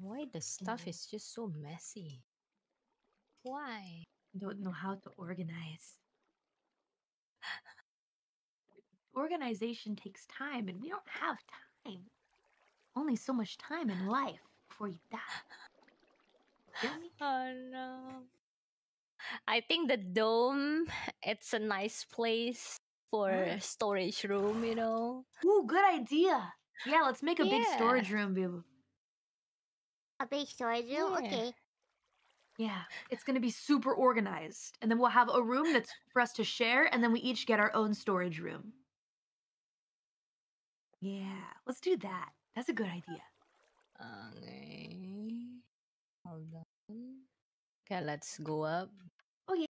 Why the stuff Mhm. is just so messy? Why? Don't know how to organize. Organization takes time, and we don't have time. Only so much time in life before you die. Oh no. I think the dome it's a nice place for Ah. storage room, you know. Ooh, good idea. Yeah, let's make a big storage room, Biboo. A big storage room? Yeah. Okay. Yeah, it's gonna be super organized, and then we'll have a room that's for us to share, and then we each get our own storage room. Yeah, let's do that. That's a good idea. Okay. Hold on. Okay, let's go up.